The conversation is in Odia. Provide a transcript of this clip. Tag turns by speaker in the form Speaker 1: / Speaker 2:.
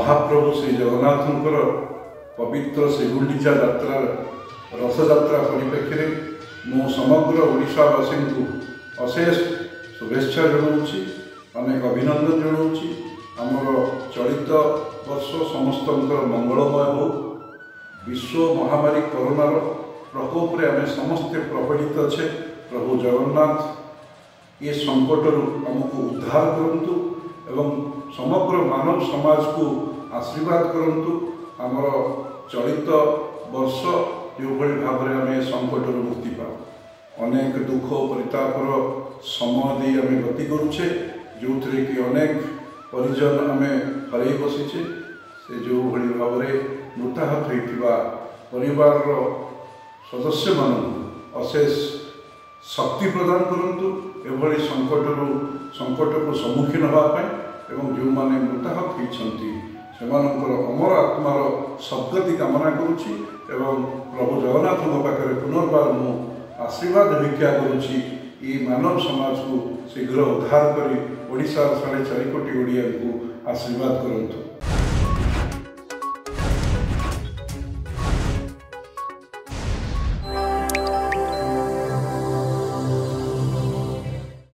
Speaker 1: ମହାପ୍ରଭୁ ଶ୍ରୀ ଜଗନ୍ନାଥଙ୍କର ପବିତ୍ର ଶ୍ରୀଗୁଣ୍ଡିଚା ଯାତ୍ରାର ରଥଯାତ୍ରା ପରିପ୍ରେକ୍ଷୀରେ ମୁଁ ସମଗ୍ର ଓଡ଼ିଶାବାସୀଙ୍କୁ ଅଶେଷ ଶୁଭେଚ୍ଛା ଜଣାଉଛି ଅନେକ ଅଭିନନ୍ଦନ ଜଣାଉଛି। ଆମର ଚଳିତ ବର୍ଷ ସମସ୍ତଙ୍କର ମଙ୍ଗଳମୟ ହେଉ। ବିଶ୍ୱ ମହାମାରୀ କରୋନାର ପ୍ରକୋପରେ ଆମେ ସମସ୍ତେ ପ୍ରପୀଡ଼ିତ ଅଛେ। ପ୍ରଭୁ ଜଗନ୍ନାଥ ଏ ସଙ୍କଟରୁ ଆମକୁ ଉଦ୍ଧାର କରନ୍ତୁ। ଏବଂ ସମଗ୍ର ମାନବ ସମାଜକୁ ଆଶୀର୍ବାଦ କରନ୍ତୁ। ଆମର ଚଳିତ ବର୍ଷ ଯେଉଁଭଳି ଭାବରେ ଆମେ ସଙ୍କଟରୁ ମୁକ୍ତି ପାଉ ଅନେକ ଦୁଃଖ ପରିତାପର ସମୟ ଦେଇ ଆମେ ଗତି କରୁଛେ ଯେଉଁଥିରେ କି ଅନେକ ପରିଜନ ଆମେ ହରାଇ ବସିଛେ। ସେ ଯେଉଁଭଳି ଭାବରେ ମୃତାହତ ହୋଇଥିବା ପରିବାରର ସଦସ୍ୟମାନଙ୍କୁ ଅଶେଷ ଶକ୍ତି ପ୍ରଦାନ କରନ୍ତୁ ଏଭଳି ସଙ୍କଟରୁ ସଙ୍କଟକୁ ସମ୍ମୁଖୀନ ହେବା ପାଇଁ ଏବଂ ଯେଉଁମାନେ ମୃତାହତ ହୋଇଛନ୍ତି ସେମାନଙ୍କର ଅମର ଆତ୍ମାର ସଦ୍ଗତି କାମନା କରୁଛି ଏବଂ ପ୍ରଭୁ ଜଗନ୍ନାଥଙ୍କ ପାଖରେ ପୁନର୍ବାର ମୁଁ ଆଶୀର୍ବାଦ ଭିକ୍ଷା କରୁଛି ଏ ମାନବ ସମାଜକୁ ଶୀଘ୍ର ଉଦ୍ଧାର କରି ଓଡ଼ିଶାର ସାଢ଼େ ଚାରି କୋଟି ଓଡ଼ିଆଙ୍କୁ ଆଶୀର୍ବାଦ କରନ୍ତୁ।